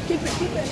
keep it, keep it.